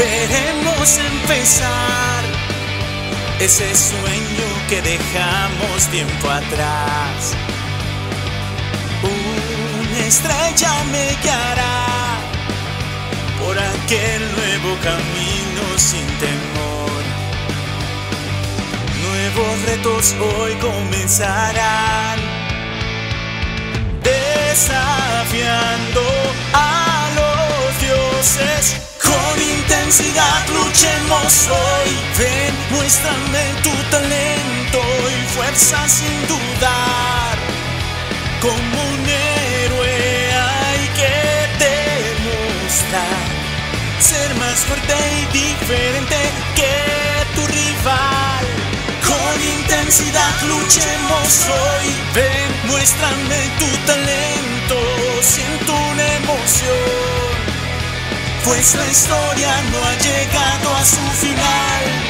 Veremos empezar ese sueño que dejamos tiempo atrás. Una estrella me guiará por aquel nuevo camino sin temor. Nuevos retos hoy comenzarán, hoy, ven, muéstrame tu talento y fuerza sin dudar. Como un héroe hay que demostrar ser más fuerte y diferente que tu rival. Con intensidad luchemos hoy, ven, muéstrame tu talento, pues la historia no ha llegado a su final.